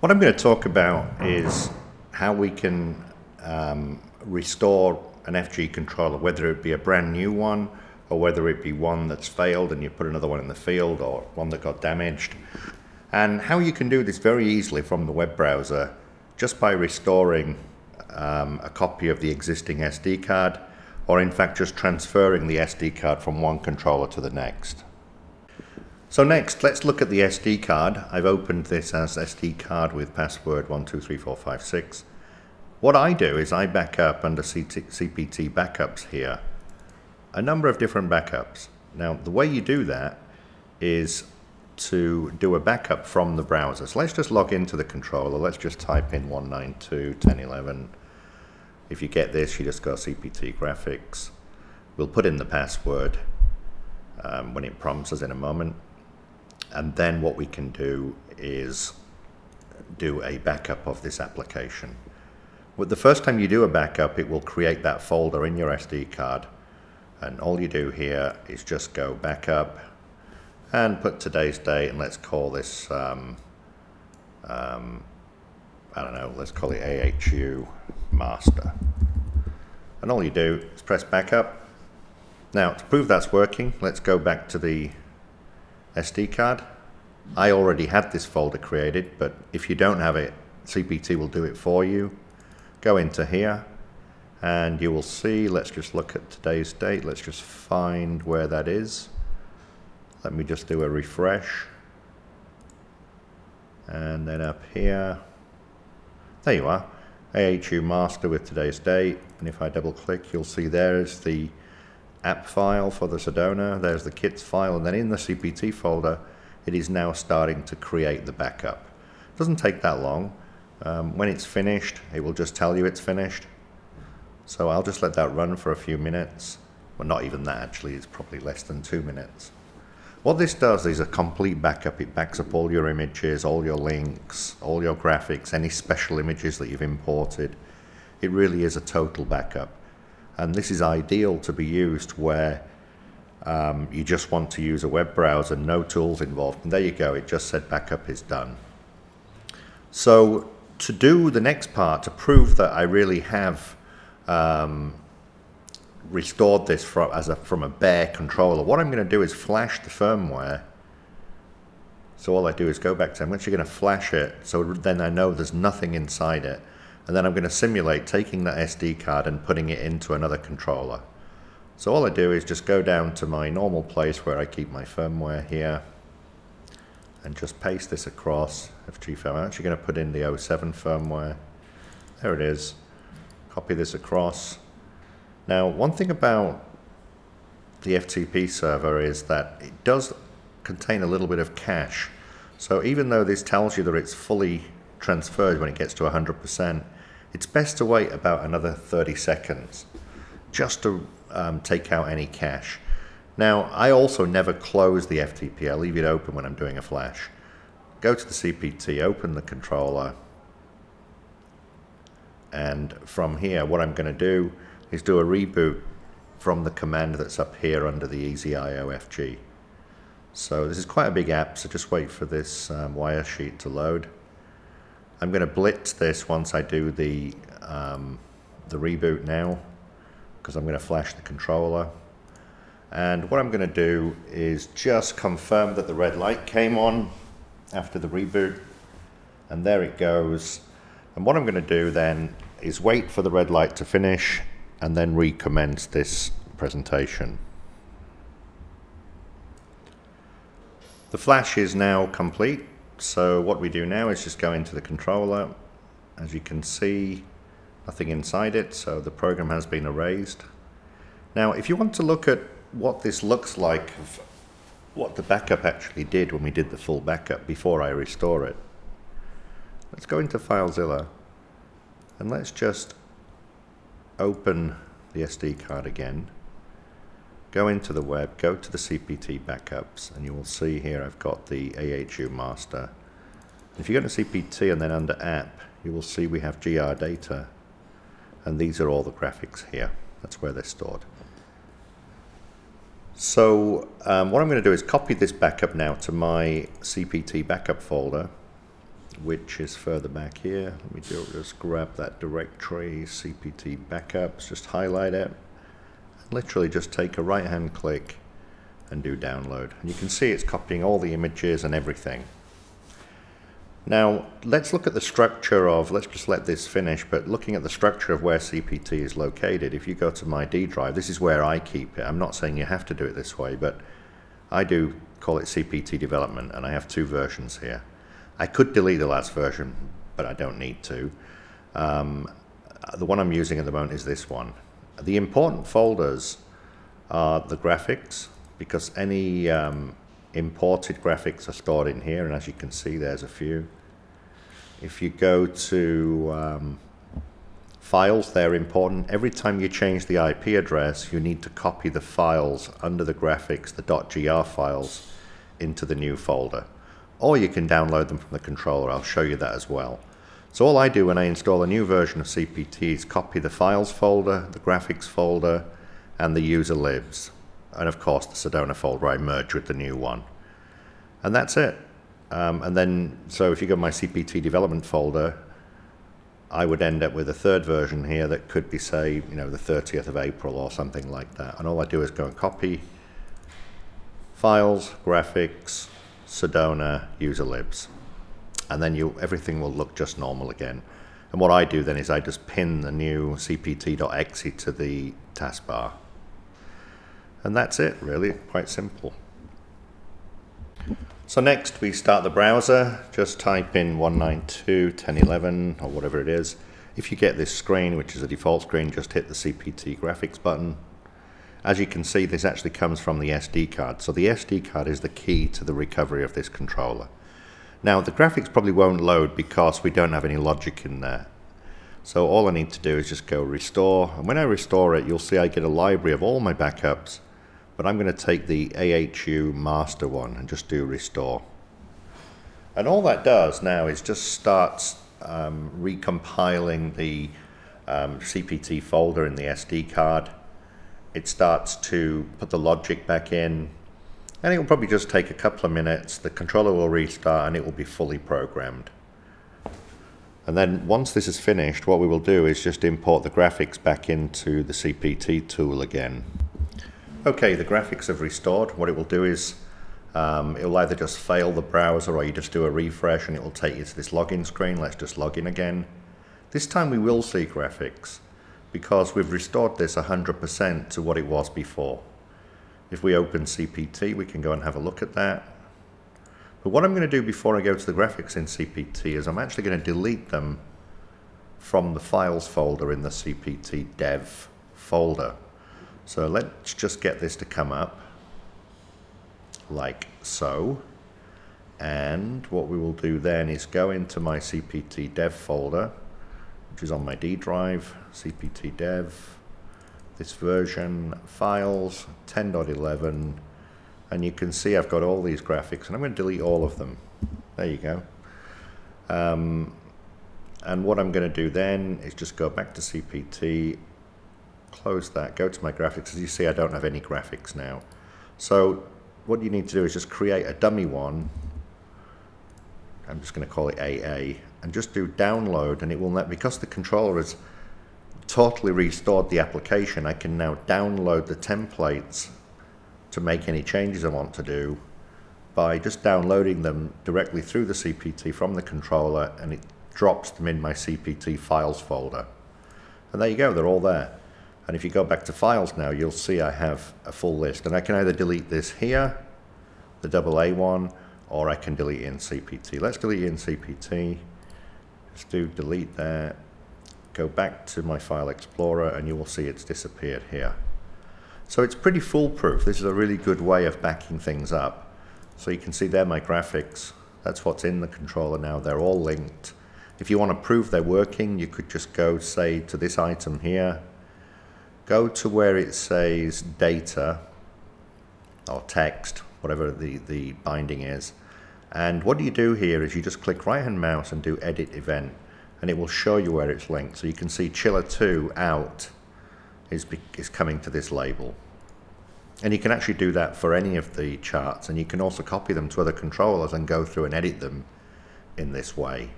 What I'm going to talk about is how we can um, restore an FG controller, whether it be a brand new one or whether it be one that's failed and you put another one in the field or one that got damaged. And how you can do this very easily from the web browser just by restoring um, a copy of the existing SD card or in fact just transferring the SD card from one controller to the next. So next, let's look at the SD card. I've opened this as SD card with password 123456. What I do is I back up under CPT backups here a number of different backups. Now, the way you do that is to do a backup from the browser. So let's just log into the controller. Let's just type in 192.10.11. If you get this, you just go CPT graphics. We'll put in the password um, when it prompts us in a moment. And then what we can do is do a backup of this application. Well, the first time you do a backup, it will create that folder in your SD card. And all you do here is just go backup and put today's date and let's call this, um, um, I don't know, let's call it AHU master. And all you do is press backup. Now to prove that's working, let's go back to the SD card. I already had this folder created, but if you don't have it, CPT will do it for you. Go into here and you will see, let's just look at today's date. Let's just find where that is. Let me just do a refresh. And then up here, there you are, AHU master with today's date. And if I double click, you'll see there's the app file for the Sedona, there's the kits file, and then in the CPT folder, it is now starting to create the backup. It doesn't take that long. Um, when it's finished, it will just tell you it's finished. So I'll just let that run for a few minutes. Well, not even that actually, it's probably less than two minutes. What this does is a complete backup. It backs up all your images, all your links, all your graphics, any special images that you've imported. It really is a total backup. And this is ideal to be used where um, you just want to use a web browser, no tools involved. And there you go, it just said backup is done. So to do the next part, to prove that I really have um, restored this from, as a, from a bare controller, what I'm going to do is flash the firmware. So all I do is go back to, I'm actually going to flash it, so then I know there's nothing inside it and then I'm going to simulate taking that SD card and putting it into another controller. So all I do is just go down to my normal place where I keep my firmware here and just paste this across FG. I'm actually going to put in the 07 firmware. There it is. Copy this across. Now one thing about the FTP server is that it does contain a little bit of cache. So even though this tells you that it's fully transferred when it gets to 100%, it's best to wait about another 30 seconds just to um, take out any cache. Now, I also never close the FTP. I leave it open when I'm doing a flash. Go to the CPT, open the controller, and from here, what I'm going to do is do a reboot from the command that's up here under the EasyIO FG. So this is quite a big app, so just wait for this um, wire sheet to load. I'm going to blitz this once I do the, um, the reboot now because I'm going to flash the controller. And what I'm going to do is just confirm that the red light came on after the reboot. And there it goes. And what I'm going to do then is wait for the red light to finish and then recommence this presentation. The flash is now complete. So what we do now is just go into the controller. As you can see, nothing inside it, so the program has been erased. Now, if you want to look at what this looks like, what the backup actually did when we did the full backup before I restore it, let's go into FileZilla and let's just open the SD card again go into the web, go to the CPT backups, and you will see here I've got the AHU master. If you go to CPT and then under app, you will see we have GR data, and these are all the graphics here. That's where they're stored. So um, what I'm going to do is copy this backup now to my CPT backup folder. which is further back here. Let me do, just grab that directory, CPT backups, just highlight it. Literally just take a right hand click and do download. And you can see it's copying all the images and everything. Now, let's look at the structure of, let's just let this finish, but looking at the structure of where CPT is located, if you go to my D drive, this is where I keep it. I'm not saying you have to do it this way, but I do call it CPT development, and I have two versions here. I could delete the last version, but I don't need to. Um, the one I'm using at the moment is this one. The important folders are the graphics, because any um, imported graphics are stored in here, and as you can see, there's a few. If you go to um, files, they're important. Every time you change the IP address, you need to copy the files under the graphics, the .gr files, into the new folder. Or you can download them from the controller. I'll show you that as well. So all I do when I install a new version of CPT is copy the files folder, the graphics folder, and the user libs. And of course the Sedona folder I merge with the new one. And that's it. Um, and then, so if you go to my CPT development folder, I would end up with a third version here that could be, say, you know, the 30th of April or something like that. And all I do is go and copy files, graphics, Sedona, user libs. And then you everything will look just normal again. And what I do then is I just pin the new cpt.exe to the taskbar. And that's it, really, quite simple. So next we start the browser, just type in 192.10.11 or whatever it is. If you get this screen, which is a default screen, just hit the CPT graphics button. As you can see, this actually comes from the SD card. So the SD card is the key to the recovery of this controller. Now the graphics probably won't load because we don't have any logic in there. So all I need to do is just go restore. And when I restore it, you'll see I get a library of all my backups but I'm going to take the AHU master one and just do restore. And all that does now is just starts um, recompiling the um, CPT folder in the SD card. It starts to put the logic back in, and it will probably just take a couple of minutes. The controller will restart and it will be fully programmed. And then once this is finished, what we will do is just import the graphics back into the CPT tool again. Okay, the graphics have restored. What it will do is um, it will either just fail the browser or you just do a refresh and it will take you to this login screen. Let's just log in again. This time we will see graphics because we've restored this 100% to what it was before. If we open CPT, we can go and have a look at that. But what I'm going to do before I go to the graphics in CPT is I'm actually going to delete them from the files folder in the CPT dev folder. So let's just get this to come up like so. And what we will do then is go into my CPT dev folder, which is on my D drive, CPT dev, this version, files, 10.11, and you can see I've got all these graphics, and I'm going to delete all of them. There you go. Um, and what I'm going to do then is just go back to CPT close that, go to my graphics. As you see, I don't have any graphics now. So what you need to do is just create a dummy one. I'm just going to call it AA and just do download and it will let, because the controller has totally restored the application, I can now download the templates to make any changes I want to do by just downloading them directly through the CPT from the controller and it drops them in my CPT files folder. And there you go, they're all there. And if you go back to files now, you'll see I have a full list. And I can either delete this here, the double A one, or I can delete in CPT. Let's delete in CPT. Just do delete that. Go back to my file explorer and you will see it's disappeared here. So it's pretty foolproof. This is a really good way of backing things up. So you can see there my graphics. That's what's in the controller now. They're all linked. If you want to prove they're working, you could just go, say, to this item here, go to where it says data or text, whatever the, the binding is. And what you do here is you just click right hand mouse and do edit event and it will show you where it's linked. So you can see chiller 2 out is, is coming to this label. And you can actually do that for any of the charts and you can also copy them to other controllers and go through and edit them in this way.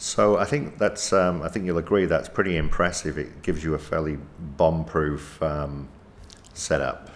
So I think that's um, I think you'll agree that's pretty impressive. It gives you a fairly bomb-proof um, setup.